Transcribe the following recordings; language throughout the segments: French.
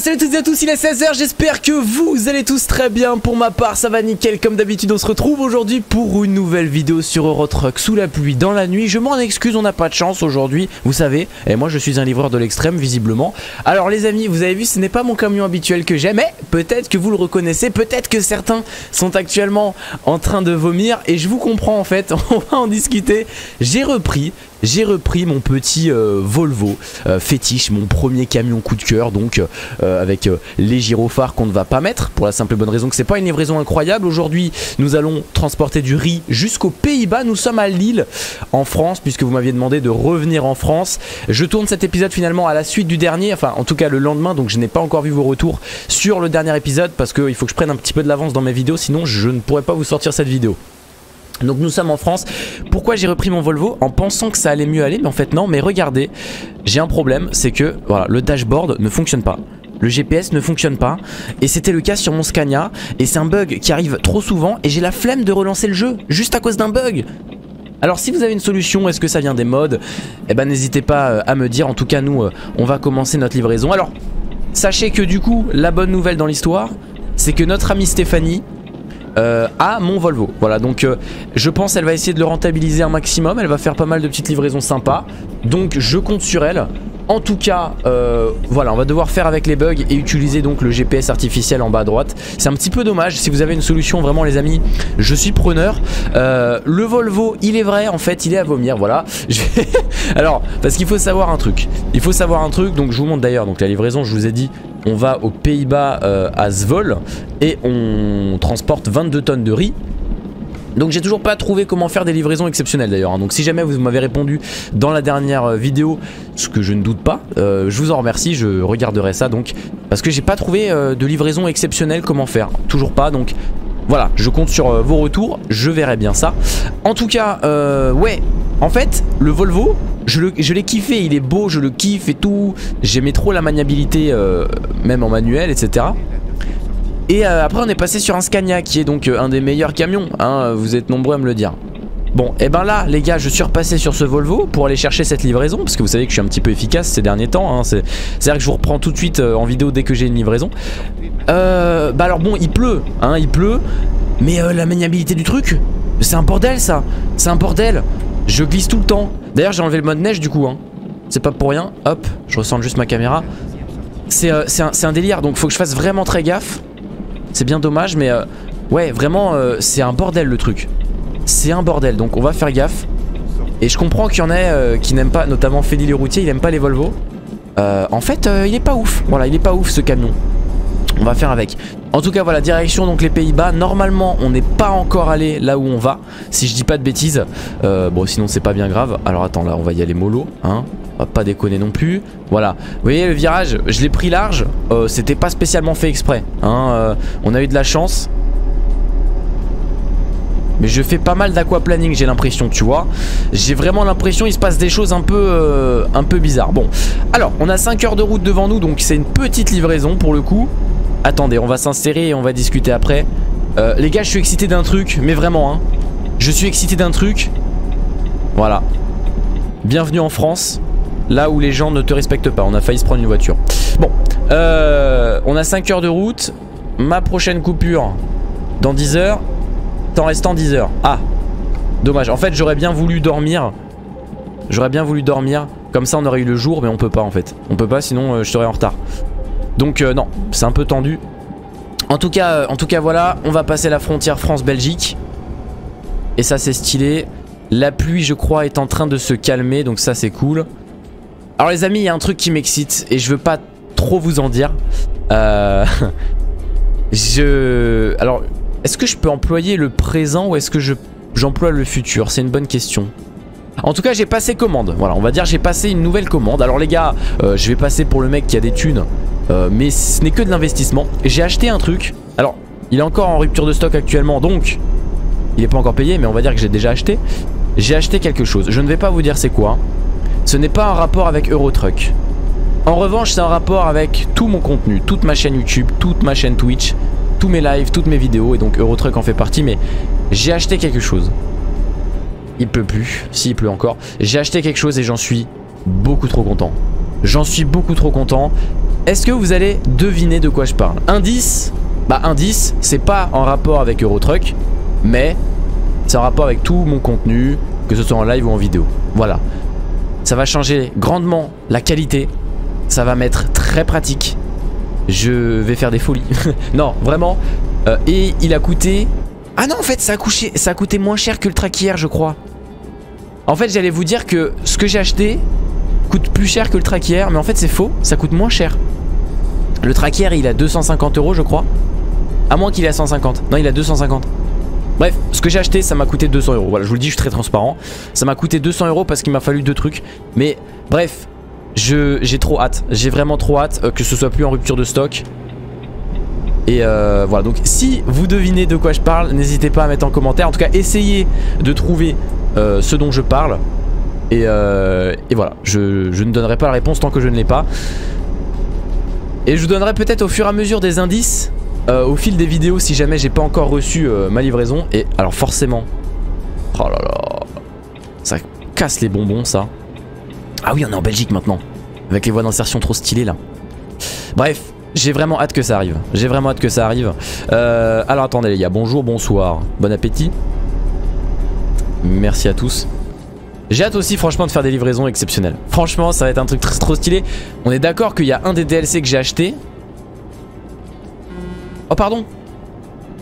salut à toutes et à tous, il est 16h, j'espère que vous allez tous très bien. Pour ma part ça va nickel, comme d'habitude on se retrouve aujourd'hui pour une nouvelle vidéo sur Eurotruck Sous la pluie, dans la nuit, je m'en excuse, on n'a pas de chance aujourd'hui Vous savez, et moi je suis un livreur de l'extrême visiblement. Alors les amis, vous avez vu ce n'est pas mon camion habituel que j'ai Mais peut-être que vous le reconnaissez, peut-être que certains sont actuellement en train de vomir. Et je vous comprends en fait, on va en discuter. J'ai repris j'ai repris mon petit euh, Volvo euh, fétiche, mon premier camion coup de cœur, donc euh, avec les gyrophares qu'on ne va pas mettre, pour la simple et bonne raison que c'est pas une livraison incroyable. Aujourd'hui, nous allons transporter du riz jusqu'aux Pays-Bas. Nous sommes à Lille, en France, puisque vous m'aviez demandé de revenir en France. Je tourne cet épisode finalement à la suite du dernier, enfin en tout cas le lendemain, donc je n'ai pas encore vu vos retours sur le dernier épisode, parce qu'il faut que je prenne un petit peu de l'avance dans mes vidéos, sinon je ne pourrais pas vous sortir cette vidéo. Donc nous sommes en France. Pourquoi j'ai repris mon Volvo En pensant que ça allait mieux aller, mais en fait non. Mais regardez, j'ai un problème, c'est que voilà, le dashboard ne fonctionne pas. Le GPS ne fonctionne pas et c'était le cas sur mon Scania et c'est un bug qui arrive trop souvent et j'ai la flemme de relancer le jeu juste à cause d'un bug. Alors si vous avez une solution, est-ce que ça vient des modes? Eh ben n'hésitez pas euh, à me dire, en tout cas nous euh, on va commencer notre livraison. Alors sachez que du coup la bonne nouvelle dans l'histoire c'est que notre amie Stéphanie euh, à mon Volvo. Voilà, donc euh, je pense elle va essayer de le rentabiliser un maximum. Elle va faire pas mal de petites livraisons sympas. Donc je compte sur elle. En tout cas, euh, voilà, on va devoir faire avec les bugs et utiliser donc le GPS artificiel en bas à droite. C'est un petit peu dommage. Si vous avez une solution, vraiment les amis, je suis preneur. le Volvo, il est vrai, en fait, il est à vomir. Voilà. Alors, parce qu'il faut savoir un truc. Il faut savoir un truc. Donc je vous montre d'ailleurs. Donc la livraison, je vous ai dit, on va aux Pays-Bas euh, à Zvol et on transporte 22 tonnes de riz. Donc j'ai toujours pas trouvé comment faire des livraisons exceptionnelles d'ailleurs. Hein. Donc si jamais vous m'avez répondu dans la dernière euh, vidéo, ce que je ne doute pas, euh, je vous en remercie, je regarderai ça donc. Parce que j'ai pas trouvé de livraison exceptionnelle comment faire. Toujours pas donc voilà, je compte sur vos retours, je verrai bien ça. En tout cas, ouais, en fait, le Volvo, je l'ai kiffé, il est beau, je le kiffe et tout. J'aimais trop la maniabilité, euh, même en manuel, etc. Et euh, après on est passé sur un Scania qui est donc euh, un des meilleurs camions, hein, vous êtes nombreux à me le dire. Bon, et ben là, les gars, je suis repassé sur ce Volvo pour aller chercher cette livraison, parce que vous savez que je suis un petit peu efficace ces derniers temps. Hein, c'est vrai que je vous reprends tout de suite en vidéo dès que j'ai une livraison. Euh, bah alors bon, il pleut, hein, il pleut, mais la maniabilité du truc, c'est un bordel ça, c'est un bordel. Je glisse tout le temps. D'ailleurs j'ai enlevé le mode neige du coup hein. C'est pas pour rien Hop je ressens juste ma caméra C'est euh, un, délire donc faut que je fasse vraiment très gaffe C'est bien dommage mais euh, Ouais vraiment euh, c'est un bordel le truc. C'est un bordel donc on va faire gaffe. Et je comprends qu'il y en a qui n'aiment pas Notamment Feli le routier il aime pas les Volvo. En fait il est pas ouf. Voilà il est pas ouf ce camion. On va faire avec. En tout cas voilà direction donc les Pays-Bas. Normalement on n'est pas encore allé là où on va Si je dis pas de bêtises. Euh, Bon sinon c'est pas bien grave. Alors attends là on va y aller mollo hein va pas déconner non plus Voilà Vous voyez le virage je l'ai pris large euh, C'était pas spécialement fait exprès hein, euh, On a eu de la chance mais je fais pas mal d'aquaplaning j'ai l'impression tu vois J'ai vraiment l'impression il se passe des choses un peu peu bizarres Bon alors on a 5 heures de route devant nous donc c'est une petite livraison pour le coup Attendez, on va s'insérer et on va discuter après. Euh, les gars, je suis excité d'un truc, mais vraiment, hein. Je suis excité d'un truc. Voilà. Bienvenue en France, là où les gens ne te respectent pas. On a failli se prendre une voiture. Bon, euh, on a 5 heures de route. Ma prochaine coupure dans 10 heures. T'en restant 10 heures. Ah, dommage. En fait, j'aurais bien voulu dormir. J'aurais bien voulu dormir. Comme ça, on aurait eu le jour, mais on peut pas en fait. On peut pas, sinon euh, je serais en retard. Donc euh, non, c'est un peu tendu. En tout cas, en tout cas voilà, on va passer la frontière France-Belgique. Et ça c'est stylé. La pluie je crois est en train de se calmer, donc ça c'est cool. Alors les amis, il y a un truc qui m'excite et je veux pas trop vous en dire. Euh... je... Alors, est-ce que je peux employer le présent ou est-ce que j'emploie le futur? C'est une bonne question. En tout cas j'ai passé commande Voilà on va dire j'ai passé une nouvelle commande Alors les gars euh, je vais passer pour le mec qui a des thunes euh, mais ce n'est que de l'investissement. J'ai acheté un truc. Alors, il est encore en rupture de stock actuellement, donc il n'est pas encore payé, mais on va dire que j'ai déjà acheté. J'ai acheté quelque chose. Je ne vais pas vous dire c'est quoi. Ce n'est pas un rapport avec Eurotruck. En revanche, c'est un rapport avec tout mon contenu, toute ma chaîne YouTube, toute ma chaîne Twitch, tous mes lives, toutes mes vidéos, et donc Eurotruck en fait partie, mais j'ai acheté quelque chose. Il pleut plus, si il pleut encore. J'ai acheté quelque chose et j'en suis beaucoup trop content. J'en suis beaucoup trop content. est-ce que vous allez deviner de quoi je parle? Indice, bah indice, c'est pas en rapport avec Eurotruck, mais c'est en rapport avec tout mon contenu, que ce soit en live ou en vidéo. Voilà. Ça va changer grandement la qualité, ça va m'être très pratique. Je vais faire des folies. non, vraiment. Euh, et il a coûté... Ah non, en fait, ça a, coûté moins cher que le track je crois. En fait, j'allais vous dire que ce que j'ai acheté coûte plus cher que le track mais en fait, c'est faux. Ça coûte moins cher. Le track il a 250 euros, je crois. À moins qu'il ait à 150. Non, il a 250. Bref, ce que j'ai acheté, ça m'a coûté 200 euros. Voilà, je vous le dis, je suis très transparent. Ça m'a coûté 200 euros parce qu'il m'a fallu deux trucs. Mais bref, j'ai trop hâte. J'ai vraiment trop hâte euh, que ce soit plus en rupture de stock. Et euh, voilà, donc si vous devinez de quoi je parle, n'hésitez pas à mettre en commentaire. En tout cas, essayez de trouver euh, ce dont je parle. Et, voilà, je, je ne donnerai pas la réponse tant que je ne l'ai pas. Et je vous donnerai peut-être au fur et à mesure des indices euh, au fil des vidéos si jamais j'ai pas encore reçu euh, ma livraison. Et alors forcément... Oh là là... Ça casse les bonbons ça. Ah oui on est en Belgique maintenant. Avec les voies d'insertion trop stylées là. Bref, j'ai vraiment hâte que ça arrive. J'ai vraiment hâte que ça arrive. Euh, alors attendez les gars, bonjour, bonsoir, bon appétit. Merci à tous. J'ai hâte aussi franchement de faire des livraisons exceptionnelles. Franchement ça va être un truc trop stylé. On est d'accord qu'il y a un des DLC que j'ai acheté Oh pardon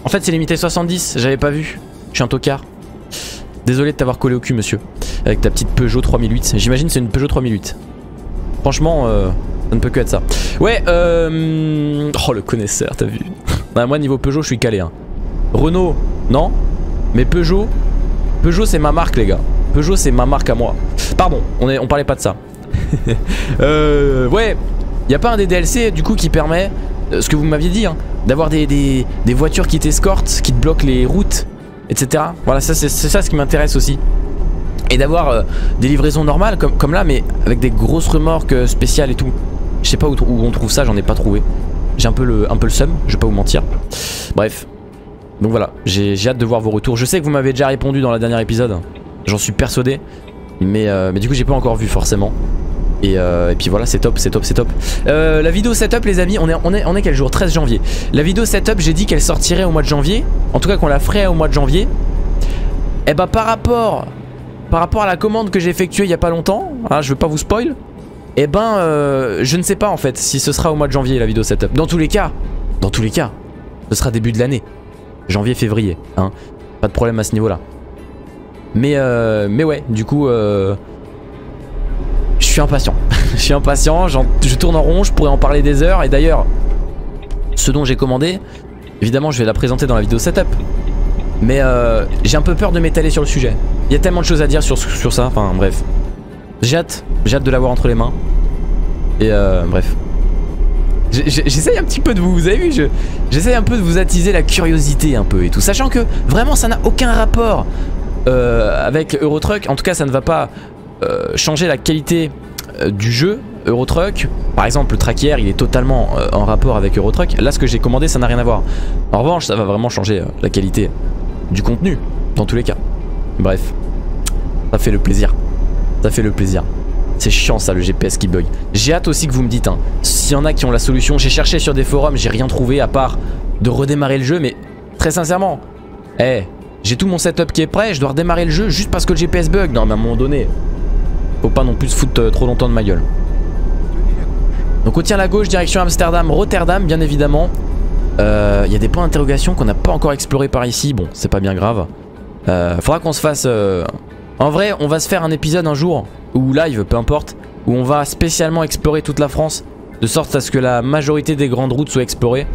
En fait c'est limité 70, j'avais pas vu. Je suis un tocard. Désolé de t'avoir collé au cul monsieur. Avec ta petite Peugeot 3008. J'imagine c'est une Peugeot 3008. Franchement, euh, ça ne peut que être ça. Ouais, euh... Oh le connaisseur, t'as vu Moi niveau Peugeot je suis calé. Hein. Renault, non Mais Peugeot, Peugeot c'est ma marque les gars. Peugeot c'est ma marque à moi. Pardon, on, on parlait pas de ça. euh, ouais, y a pas un des DLC du coup qui permet, euh, ce que vous m'aviez dit, hein, d'avoir des, voitures qui t'escortent, qui te bloquent les routes, etc. Voilà, c'est ça ce qui m'intéresse aussi. Et d'avoir euh, des livraisons normales comme, là, mais avec des grosses remorques euh, spéciales et tout. Je sais pas où, on trouve ça, j'en ai pas trouvé. J'ai un peu le, un peu le seum, je vais pas vous mentir. Bref. Donc voilà, j'ai hâte de voir vos retours. Je sais que vous m'avez déjà répondu dans la dernière épisode. J'en suis persuadé. Mais, mais du coup j'ai pas encore vu forcément. Euh, et, puis voilà c'est top c'est top c'est top. Euh, La vidéo setup les amis on est, on, est, on est quel jour? 13 janvier. La vidéo setup j'ai dit qu'elle sortirait au mois de janvier. En tout cas qu'on la ferait au mois de janvier. Et eh bah par rapport Par rapport à la commande que j'ai effectuée il y a pas longtemps hein, Je veux pas vous spoil. Et eh ben euh, je ne sais pas en fait si ce sera au mois de janvier la vidéo setup. Dans tous les cas Dans tous les cas Ce sera début de l'année. Janvier février hein. Pas de problème à ce niveau là mais, mais ouais du coup je suis impatient. je suis impatient, je tourne en rond, je pourrais en parler des heures. Et d'ailleurs, ce dont j'ai commandé, évidemment je vais la présenter dans la vidéo setup. Mais euh, j'ai un peu peur de m'étaler sur le sujet. Il y a tellement de choses à dire sur, sur ça, enfin bref. J'ai hâte, j'ai hâte de l'avoir entre les mains. Et euh, bref. J'essaye un petit peu de vous, vous avez vu, j'essaye un peu de vous attiser la curiosité un peu et tout. Sachant que vraiment ça n'a aucun rapport euh, avec Eurotruck. En tout cas ça ne va pas changer la qualité euh, du jeu Eurotruck. Par exemple le track hier il est totalement euh, en rapport avec Eurotruck. Là ce que j'ai commandé ça n'a rien à voir. En revanche ça va vraiment changer la qualité du contenu dans tous les cas. Bref ça fait le plaisir. Ça fait le plaisir. C'est chiant ça le GPS qui bug. J'ai hâte aussi que vous me dites hein, s'il y en a qui ont la solution j'ai cherché sur des forums j'ai rien trouvé à part de redémarrer le jeu mais très sincèrement eh j'ai tout mon setup qui est prêt je dois redémarrer le jeu juste parce que le GPS bug. Non mais à un moment donné faut pas non plus se foutre euh, trop longtemps de ma gueule. Donc on tient la gauche, direction Amsterdam, Rotterdam bien évidemment. Il euh, y a des points d'interrogation qu'on n'a pas encore explorés par ici. Bon, c'est pas bien grave. Euh, faudra qu'on se fasse... En vrai, on va se faire un épisode un jour, ou live, peu importe, où on va spécialement explorer toute la France, de sorte à ce que la majorité des grandes routes soient explorées.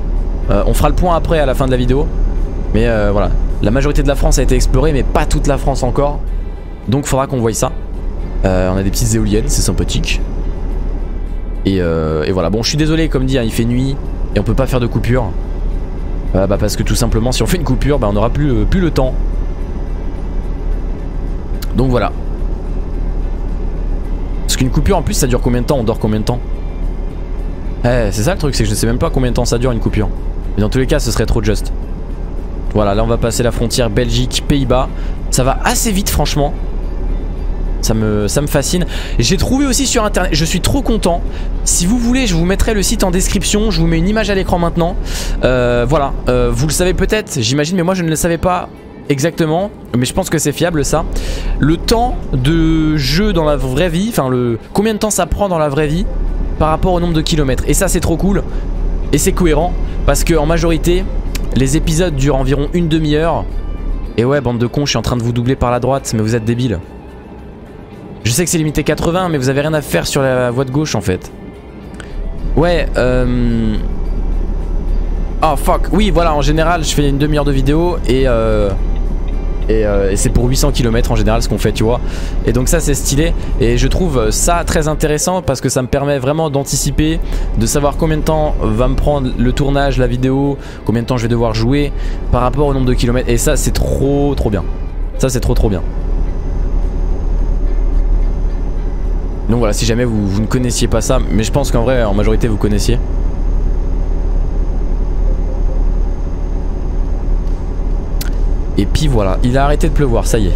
on fera le point après à la fin de la vidéo. Mais voilà, la majorité de la France a été explorée, mais pas toute la France encore. Donc faudra qu'on voie ça. Euh, on a des petites éoliennes, c'est sympathique. Euh, et, voilà, bon je suis désolé comme dit, hein, il fait nuit et on peut pas faire de coupure. Euh, bah parce que tout simplement si on fait une coupure, bah, on aura plus, plus le temps. Donc voilà. Parce qu'une coupure en plus ça dure combien de temps? On dort combien de temps? Eh c'est ça le truc, c'est que je sais même pas combien de temps ça dure une coupure. Mais dans tous les cas ce serait trop juste. Voilà là on va passer la frontière Belgique-Pays-Bas. Ça va assez vite franchement. Ça me, fascine. J'ai trouvé aussi sur internet, je suis trop content. Si vous voulez, je vous mettrai le site en description. Je vous mets une image à l'écran maintenant. Euh, voilà, euh, vous le savez peut-être, j'imagine, mais moi je ne le savais pas exactement. Mais je pense que c'est fiable ça. Le temps de jeu dans la vraie vie, enfin le combien de temps ça prend dans la vraie vie par rapport au nombre de kilomètres. Et ça c'est trop cool. Et c'est cohérent parce que en majorité, les épisodes durent environ une demi-heure. Et ouais, bande de cons, je suis en train de vous doubler par la droite, mais vous êtes débiles. Je sais que c'est limité 80 mais vous avez rien à faire sur la voie de gauche en fait. Ouais, euh... Oh fuck, oui voilà en général je fais une demi-heure de vidéo et euh... Euh, et, c'est pour 800 km en général ce qu'on fait tu vois. Et donc ça c'est stylé. Et je trouve ça très intéressant parce que ça me permet vraiment d'anticiper De savoir combien de temps va me prendre le tournage, la vidéo Combien de temps je vais devoir jouer Par rapport au nombre de kilomètres. Et ça c'est trop trop bien. Ça c'est trop trop bien Donc voilà, si jamais vous, ne connaissiez pas ça, mais je pense qu'en vrai, en majorité, vous connaissiez. Et puis voilà, il a arrêté de pleuvoir, ça y est.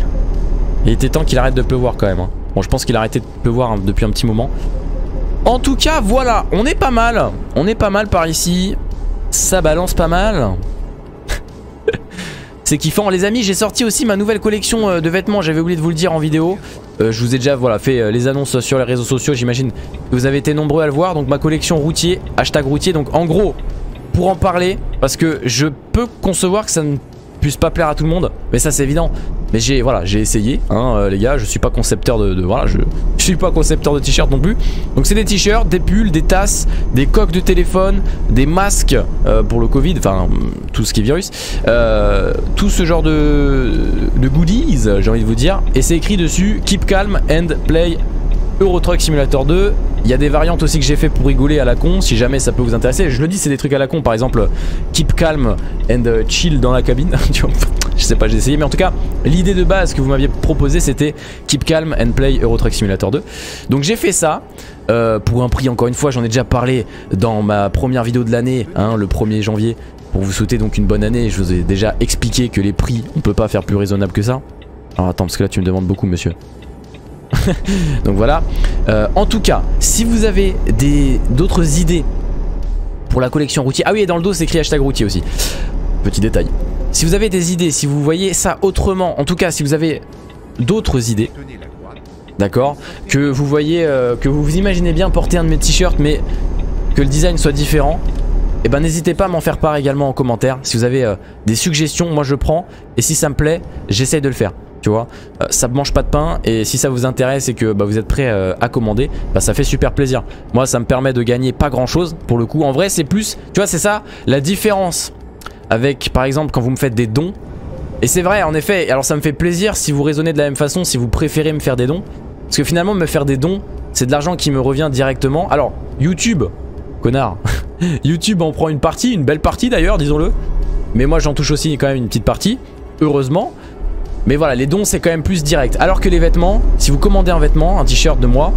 Il était temps qu'il arrête de pleuvoir quand même. Hein. Bon, je pense qu'il a arrêté de pleuvoir hein, depuis un petit moment. En tout cas, voilà, on est pas mal. On est pas mal par ici. Ça balance pas mal. C'est kiffant. Les amis, j'ai sorti aussi ma nouvelle collection euh, de vêtements. J'avais oublié de vous le dire en vidéo. Euh, je vous ai déjà voilà, fait euh, les annonces sur les réseaux sociaux. J'imagine que vous avez été nombreux à le voir. Donc ma collection routier, hashtag routier. Donc en gros, pour en parler, parce que je peux concevoir que ça ne puisse pas plaire à tout le monde. Mais ça c'est évident. Mais j'ai voilà, j'ai essayé, hein, euh, les gars. Je suis pas concepteur de, voilà, je, suis pas concepteur de t-shirts non plus. Donc c'est des t-shirts, des pulls, des tasses, des coques de téléphone, des masques euh, pour le Covid, enfin tout ce qui est virus, euh, tout ce genre de, de goodies, j'ai envie de vous dire. Et c'est écrit dessus Keep calm and play Euro Truck Simulator 2. Il y a des variantes aussi que j'ai fait pour rigoler à la con, si jamais ça peut vous intéresser. Je le dis, c'est des trucs à la con, par exemple Keep calm and chill dans la cabine. Je sais pas, j'ai essayé, mais en tout cas, l'idée de base que vous m'aviez proposé, c'était Keep Calm and Play Euro Truck Simulator 2. Donc j'ai fait ça. Euh, pour un prix, encore une fois, j'en ai déjà parlé dans ma première vidéo de l'année, hein, le 1er janvier. Pour vous souhaiter donc une bonne année, je vous ai déjà expliqué que les prix, on peut pas faire plus raisonnable que ça. Alors attends, parce que là tu me demandes beaucoup, monsieur. donc voilà. Euh, en tout cas, si vous avez d'autres idées pour la collection routier. Ah oui, et dans le dos, c'est écrit hashtag routier aussi. Petit détail. Si vous avez des idées, si vous voyez ça autrement, en tout cas si vous avez d'autres idées, d'accord, que vous voyez, euh, que vous imaginez bien porter un de mes t-shirts mais que le design soit différent, et eh ben n'hésitez pas à m'en faire part également en commentaire. Si vous avez euh, des suggestions, moi je prends et si ça me plaît, j'essaye de le faire. Tu vois, euh, ça ne mange pas de pain et si ça vous intéresse et que bah, vous êtes prêt à commander, bah, ça fait super plaisir. Moi ça me permet de gagner pas grand chose pour le coup. En vrai c'est plus, tu vois c'est ça la différence avec par exemple quand vous me faites des dons. Et c'est vrai en effet, alors ça me fait plaisir si vous raisonnez de la même façon, si vous préférez me faire des dons. Parce que finalement me faire des dons, c'est de l'argent qui me revient directement. Alors YouTube, connard, YouTube en prend une partie, une belle partie d'ailleurs disons-le. Mais moi j'en touche aussi quand même une petite partie, heureusement. Mais voilà, les dons c'est quand même plus direct. Alors que les vêtements, si vous commandez un vêtement, un t-shirt de moi,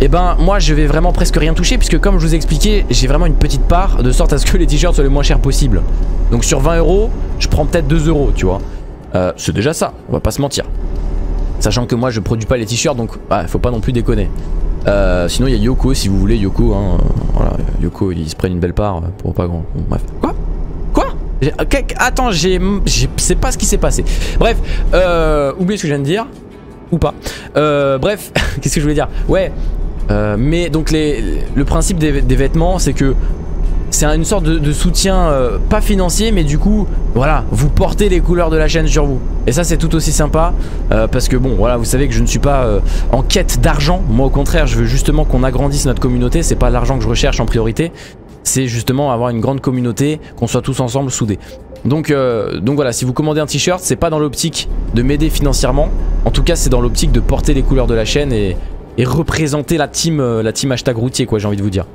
eh ben moi je vais vraiment presque rien toucher puisque comme je vous ai expliqué j'ai vraiment une petite part de sorte à ce que les t-shirts soient le moins cher possible. Donc sur 20 euros je prends peut-être 2 euros tu vois. Euh, c'est déjà ça on va pas se mentir. Sachant que moi je produis pas les t-shirts donc bah, faut pas non plus déconner. Euh, sinon il y a Yoko si vous voulez Yoko hein, voilà Yoko ils se prennent une belle part pour pas grand bref quoi Attends, j'ai, sais pas ce qui s'est passé. Bref, euh, oubliez ce que je viens de dire ou pas. Euh, bref, qu'est-ce que je voulais dire? Ouais, euh, mais donc les, le principe des, vêtements c'est que c'est une sorte de, soutien euh, pas financier mais du coup voilà vous portez les couleurs de la chaîne sur vous. Et ça c'est tout aussi sympa euh, parce que bon voilà vous savez que je ne suis pas en quête d'argent. Moi au contraire je veux justement qu'on agrandisse notre communauté. C'est pas l'argent que je recherche en priorité c'est justement avoir une grande communauté qu'on soit tous ensemble soudés donc, donc voilà, si vous commandez un t-shirt, c'est pas dans l'optique de m'aider financièrement. En tout cas, c'est dans l'optique de porter les couleurs de la chaîne et, représenter la team, euh, la team hashtag routier quoi j'ai envie de vous dire.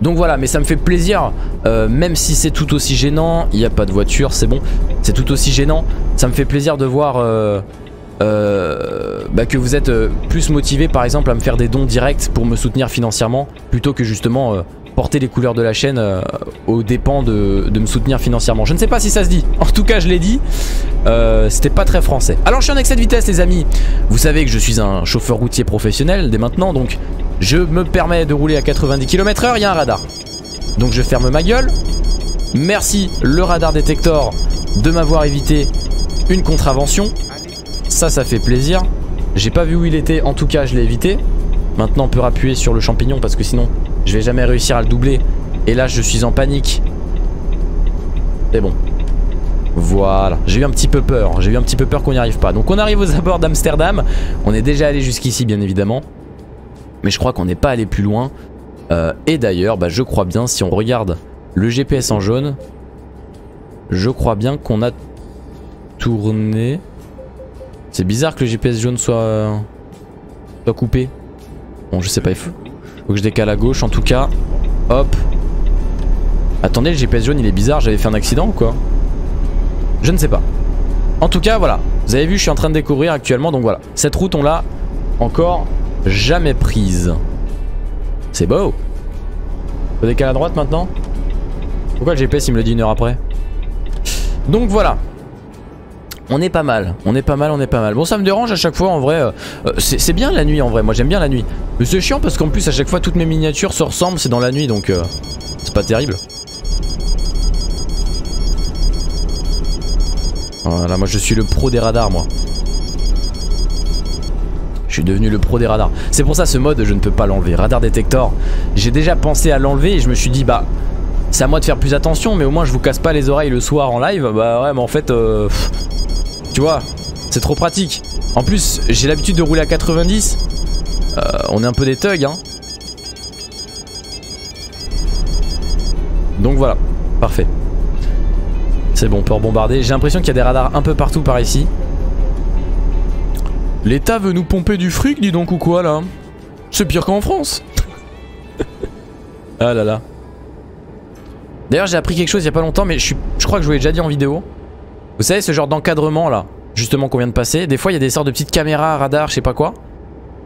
Donc voilà, mais ça me fait plaisir, euh, même si c'est tout aussi gênant, il n'y a pas de voiture, c'est bon, c'est tout aussi gênant, ça me fait plaisir de voir euh, bah, que vous êtes plus motivé par exemple à me faire des dons directs pour me soutenir financièrement, plutôt que justement porter les couleurs de la chaîne euh, aux dépens de, me soutenir financièrement. Je ne sais pas si ça se dit. En tout cas, je l'ai dit. Euh, c'était pas très français. Alors, je suis en excès de vitesse, les amis. Vous savez que je suis un chauffeur routier professionnel dès maintenant, donc je me permets de rouler à 90 km/h. Il y a un radar. Donc, je ferme ma gueule. Merci, le radar détecteur, de m'avoir évité une contravention. Ça, ça fait plaisir. J'ai pas vu où il était, en tout cas, je l'ai évité. Maintenant, on peut appuyer sur le champignon parce que sinon, je vais jamais réussir à le doubler. Et là, je suis en panique. C'est bon. Voilà, j'ai eu un petit peu peur, j'ai eu un petit peu peur qu'on n'y arrive pas. Donc on arrive aux abords d'Amsterdam, on est déjà allé jusqu'ici bien évidemment. Mais je crois qu'on n'est pas allé plus loin. Euh, et d'ailleurs, bah, je crois bien, si on regarde le GPS en jaune, je crois bien qu'on a tourné. C'est bizarre que le GPS jaune soit, soit coupé. Bon, je sais pas, il faut, faut que je décale à gauche en tout cas. Hop. Attendez, le GPS jaune il est bizarre, j'avais fait un accident ou quoi Je ne sais pas. En tout cas, voilà. Vous avez vu, je suis en train de découvrir actuellement, donc voilà. Cette route, on l'a encore jamais prise. C'est beau. Faut décaler à droite maintenant Pourquoi le GPS il me le dit une heure après Donc voilà. On est pas mal, on est pas mal, on est pas mal. Bon ça me dérange à chaque fois en vrai. Euh, euh, c'est bien la nuit en vrai, moi j'aime bien la nuit. Mais c'est chiant parce qu'en plus à chaque fois toutes mes miniatures se ressemblent, c'est dans la nuit donc euh, c'est pas terrible. Voilà, moi je suis le pro des radars moi. Je suis devenu le pro des radars. C'est pour ça ce mode je ne peux pas l'enlever. Radar détecteur, j'ai déjà pensé à l'enlever et je me suis dit bah c'est à moi de faire plus attention mais au moins je vous casse pas les oreilles le soir en live. Bah ouais mais en fait tu vois, c'est trop pratique. En plus, j'ai l'habitude de rouler à 90. Euh, on est un peu des thugs, hein. Donc voilà, parfait. C'est bon, on peut rebombarder. J'ai l'impression qu'il y a des radars un peu partout par ici. L'État veut nous pomper du fric, dis donc, ou quoi, là? C'est pire qu'en France. ah là là. D'ailleurs, j'ai appris quelque chose il y a pas longtemps, mais je, crois que je vous l'ai déjà dit en vidéo. Vous savez ce genre d'encadrement là Justement qu'on vient de passer Des fois il y a des sortes de petites caméras, radars, je sais pas quoi.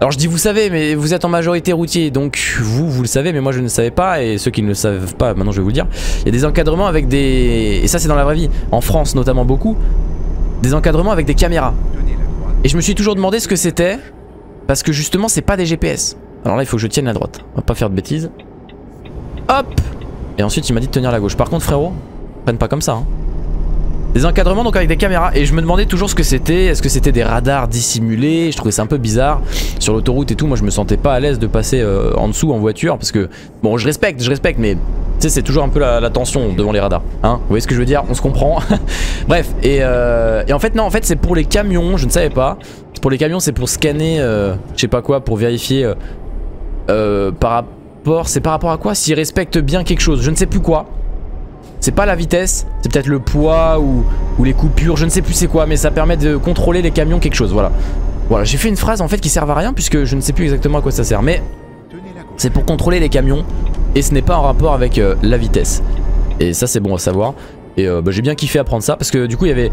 Alors je dis vous savez mais vous êtes en majorité routier donc vous vous le savez mais moi je ne savais pas et ceux qui ne le savent pas maintenant je vais vous le dire. Il y a des encadrements avec des... et ça c'est dans la vraie vie en France notamment beaucoup Des encadrements avec des caméras. Et je me suis toujours demandé ce que c'était Parce que justement c'est pas des GPS Alors là il faut que je tienne la droite. On va pas faire de bêtises. Hop Et ensuite il m'a dit de tenir la gauche. Par contre frérot Prenne pas comme ça hein. Des encadrements donc avec des caméras. Et je me demandais toujours ce que c'était. Est-ce que c'était des radars dissimulés? Je trouvais ça un peu bizarre. Sur l'autoroute et tout moi je me sentais pas à l'aise de passer euh, en dessous en voiture Parce que bon je respecte je respecte mais tu sais c'est toujours un peu la, tension devant les radars hein. Vous voyez ce que je veux dire? On se comprend. Bref et, euh, et, en fait non en fait c'est pour les camions je ne savais pas. Pour les camions c'est pour scanner euh, je sais pas quoi pour vérifier par rapport C'est par rapport à quoi S'ils respectent bien quelque chose je ne sais plus quoi c'est pas la vitesse, c'est peut-être le poids ou, les coupures, je ne sais plus c'est quoi, mais ça permet de contrôler les camions quelque chose, voilà. Voilà, j'ai fait une phrase en fait qui sert à rien puisque je ne sais plus exactement à quoi ça sert, mais c'est pour contrôler les camions et ce n'est pas en rapport avec euh, la vitesse. Et ça c'est bon à savoir. Et euh, bah, j'ai bien kiffé apprendre ça parce que du coup il y avait...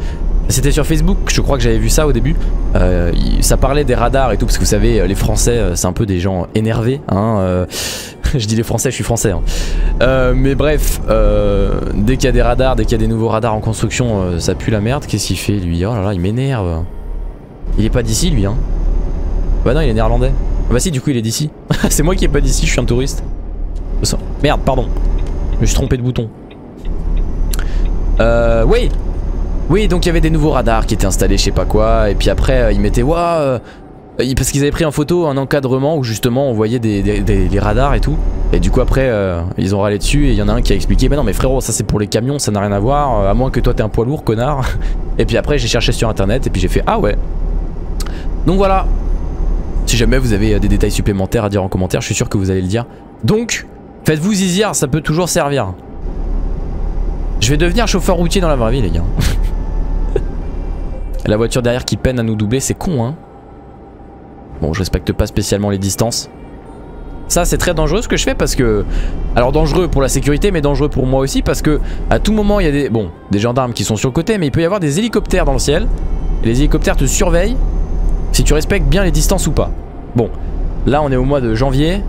C'était sur Facebook, je crois que j'avais vu ça au début. Euh, ça parlait des radars et tout parce que vous savez les Français c'est un peu des gens énervés. Hein, je dis les Français, je suis français. Hein. Euh, mais bref, euh, dès qu'il y a des radars, dès qu'il y a des nouveaux radars en construction, euh, ça pue la merde. Qu'est-ce qu'il fait lui? Oh là là, il m'énerve. Il est pas d'ici lui, hein Bah non, il est néerlandais. Bah si, du coup, il est d'ici. C'est moi qui est pas d'ici, je suis un touriste. Merde, pardon. Je me suis trompé de bouton. Euh, oui Oui, donc il y avait des nouveaux radars qui étaient installés, je sais pas quoi. Et puis après, ils mettaient, waouh parce qu'ils avaient pris en photo un encadrement où justement on voyait des, radars et tout. Et du coup après euh, ils ont râlé dessus et il y en a un qui a expliqué Mais non mais frérot ça c'est pour les camions ça n'a rien à voir euh, À moins que toi t'es un poids lourd connard. Et puis après j'ai cherché sur internet et puis j'ai fait ah ouais. Donc voilà. Si jamais vous avez des détails supplémentaires à dire en commentaire je suis sûr que vous allez le dire. Donc faites-vous zizir ça peut toujours servir. Je vais devenir chauffeur routier dans la vraie vie les gars. La voiture derrière qui peine à nous doubler c'est con hein Bon, je respecte pas spécialement les distances. Ça c'est très dangereux ce que je fais parce que alors dangereux pour la sécurité mais dangereux pour moi aussi parce que à tout moment il y a des gendarmes qui sont sur le côté mais il peut y avoir des hélicoptères dans le ciel les hélicoptères te surveillent si tu respectes bien les distances ou pas. Bon, là on est au mois de janvier.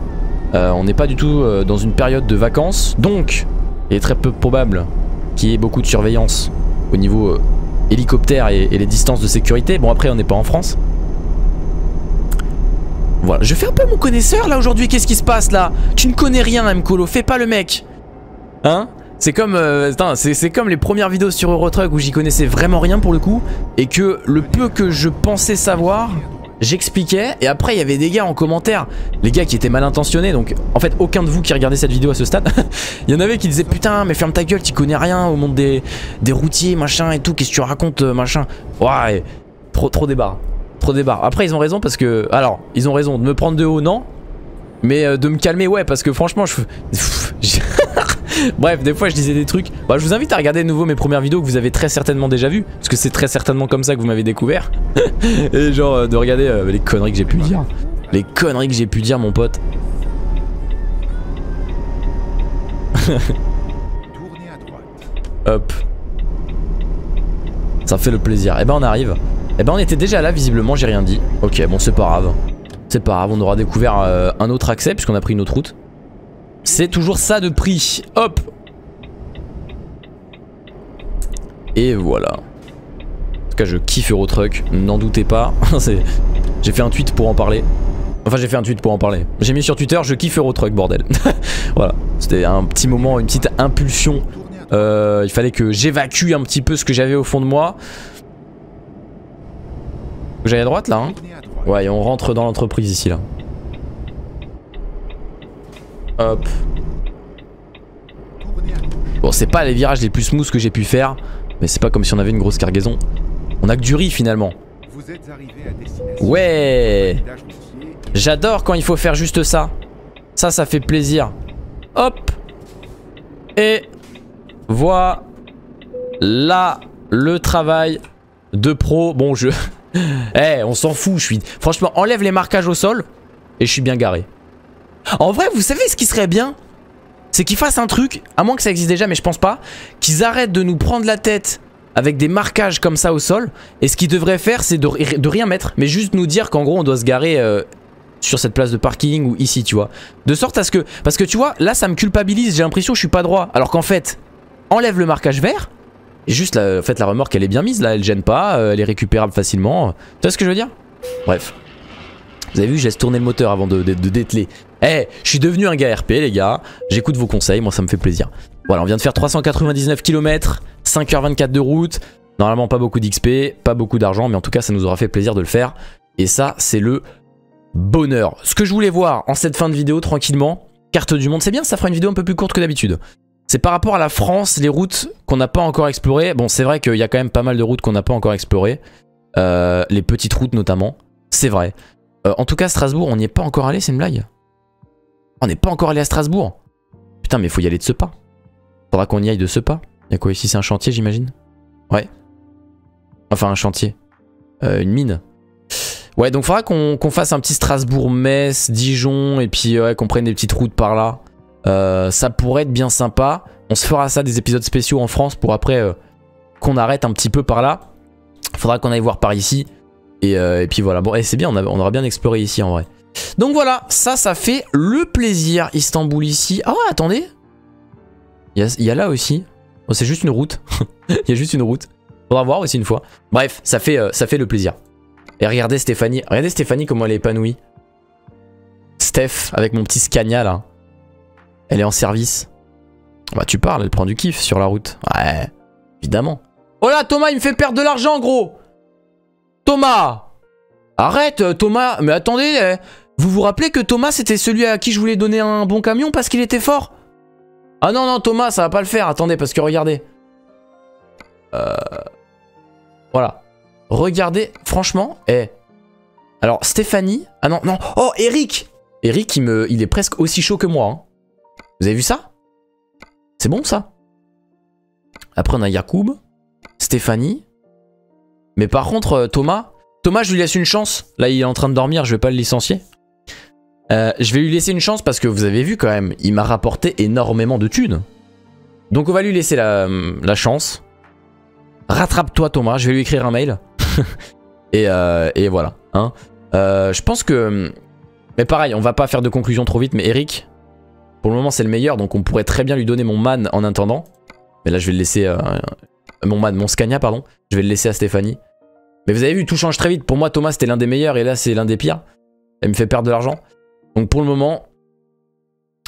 Euh, on n'est pas du tout euh, dans une période de vacances. Donc, il est très peu probable qu'il y ait beaucoup de surveillance au niveau euh, hélicoptère et les distances de sécurité. Bon, après, on n'est pas en France. Voilà, je fais un peu mon connaisseur là aujourd'hui, qu'est-ce qui se passe là? Tu ne connais rien Mkolo, fais pas le mec. Hein? C'est comme, euh, c'est comme les premières vidéos sur Eurotruck où j'y connaissais vraiment rien pour le coup Et que le peu que je pensais savoir, j'expliquais Et après il y avait des gars en commentaire, les gars qui étaient mal intentionnés Donc en fait aucun de vous qui regardez cette vidéo à ce stade Il y en avait qui disaient putain mais ferme ta gueule, tu connais rien au monde des, des routiers machin et tout Qu'est-ce que tu racontes euh, machin? Ouais, trop, trop débat Trop débat. Après ils ont raison parce que... Alors, ils ont raison de me prendre de haut, non Mais euh, de me calmer, ouais, parce que franchement, je... Bref, des fois je disais des trucs. Bah, je vous invite à regarder de nouveau mes premières vidéos que vous avez très certainement déjà vues. Parce que c'est très certainement comme ça que vous m'avez découvert. Et genre euh, de regarder euh, les conneries que j'ai pu dire. Les conneries que j'ai pu dire, mon pote. Hop. Ça fait le plaisir. Et eh ben on arrive. Eh ben on était déjà là visiblement j'ai rien dit. Ok bon c'est pas grave. C'est pas grave on aura découvert euh, un autre accès puisqu'on a pris une autre route. C'est toujours ça de prix. Hop. Et voilà. En tout cas je kiffe Eurotruck N'en doutez pas. J'ai fait un tweet pour en parler. Enfin j'ai fait un tweet pour en parler. J'ai mis sur Twitter je kiffe Eurotruck bordel. Voilà. C'était un petit moment une petite impulsion. Euh, Il fallait que j'évacue un petit peu ce que j'avais au fond de moi j'aille à droite là hein Ouais et on rentre dans l'entreprise ici là. Hop. Bon c'est pas les virages les plus smooth que j'ai pu faire Mais c'est pas comme si on avait une grosse cargaison. On a que du riz finalement. Ouais. J'adore quand il faut faire juste ça. Ça ça fait plaisir. Hop. Et Voilà le travail de pro. Bon je Eh, on s'en fout, je suis... Franchement, enlève les marquages au sol et je suis bien garé. En vrai, vous savez ce qui serait bien? C'est qu'ils fassent un truc, à moins que ça existe déjà, mais je pense pas, qu'ils arrêtent de nous prendre la tête avec des marquages comme ça au sol. Et ce qu'ils devraient faire, c'est de, rien mettre, mais juste nous dire qu'en gros, on doit se garer euh, sur cette place de parking ou ici, tu vois. De sorte à ce que... Parce que tu vois, là, ça me culpabilise, j'ai l'impression que je suis pas droit. Alors qu'en fait, enlève le marquage vert juste, la, en fait, la remorque, elle est bien mise là, elle gêne pas, euh, elle est récupérable facilement. Tu vois ce que je veux dire? Bref. Vous avez vu, je laisse tourner le moteur avant de, dételer. Eh, je suis devenu un gars RP, les gars. J'écoute vos conseils, moi ça me fait plaisir. Voilà, on vient de faire 399 km, 5h24 de route. Normalement, pas beaucoup d'XP, pas beaucoup d'argent, mais en tout cas, ça nous aura fait plaisir de le faire. Et ça, c'est le bonheur. Ce que je voulais voir en cette fin de vidéo, tranquillement, carte du monde, c'est bien, ça fera une vidéo un peu plus courte que d'habitude. C'est par rapport à la France, les routes qu'on n'a pas encore explorées. Bon, c'est vrai qu'il y a quand même pas mal de routes qu'on n'a pas encore explorées. Euh, les petites routes notamment. C'est vrai. Euh, en tout cas, Strasbourg, on n'y est pas encore allé, c'est une blague. On n'est pas encore allé à Strasbourg. Putain, mais faut y aller de ce pas. Faudra qu'on y aille de ce pas. Y a quoi ici? C'est un chantier, j'imagine? Ouais. Enfin, un chantier. Euh, une mine. Ouais, donc faudra qu'on fasse un petit Strasbourg-Metz, Dijon, et puis ouais, qu'on prenne des petites routes par là. Euh, ça pourrait être bien sympa. On se fera ça des épisodes spéciaux en France pour après euh, qu'on arrête un petit peu par là. Faudra qu'on aille voir par ici. Et, euh, puis voilà. Bon, et c'est bien, on, aura bien exploré ici en vrai. Donc voilà, ça, ça fait le plaisir Istanbul ici. Ah, attendez. Il y, a, là aussi. Oh, c'est juste une route. Il y a juste une route. Faudra voir aussi une fois. Bref, ça fait, ça fait le plaisir. Et regardez Stéphanie. Regardez Stéphanie comment elle est épanouie. Steph, avec mon petit Scania là. Elle est en service. Bah tu parles, elle prend du kiff sur la route. Ouais, évidemment. Oh là Thomas, il me fait perdre de l'argent gros Thomas Arrête euh, Thomas, mais attendez, eh. vous vous rappelez que Thomas c'était celui à qui je voulais donner un bon camion parce qu'il était fort? Ah non non Thomas, ça va pas le faire, attendez parce que regardez. Euh... Voilà. Regardez, franchement, eh. Alors Stéphanie, ah non non, oh Eric Eric il, me... il est presque aussi chaud que moi hein. Vous avez vu ça? C'est bon ça? Après on a Yacoub, Stéphanie. Mais par contre euh, Thomas, Thomas je lui laisse une chance. Là il est en train de dormir, je vais pas le licencier. Euh, je vais lui laisser une chance parce que vous avez vu quand même, il m'a rapporté énormément de thunes. Donc on va lui laisser la, chance. Rattrape-toi Thomas, je vais lui écrire un mail. et, euh, et, voilà. Hein. je pense que Mais pareil, on va pas faire de conclusion trop vite, mais Eric, pour le moment c'est le meilleur, donc on pourrait très bien lui donner mon man en attendant. Mais là je vais le laisser... Euh, mon man, mon Scania pardon. Je vais le laisser à Stéphanie. Mais vous avez vu, tout change très vite. Pour moi, Thomas c'était l'un des meilleurs et là c'est l'un des pires. Elle me fait perdre de l'argent. Donc pour le moment,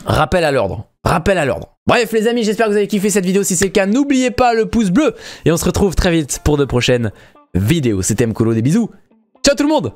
rappel à l'ordre. Rappel à l'ordre. Bref les amis, j'espère que vous avez kiffé cette vidéo. Si c'est le cas, n'oubliez pas le pouce bleu. Et on se retrouve très vite pour de prochaines vidéos. C'était Mkolo, des bisous. Ciao tout le monde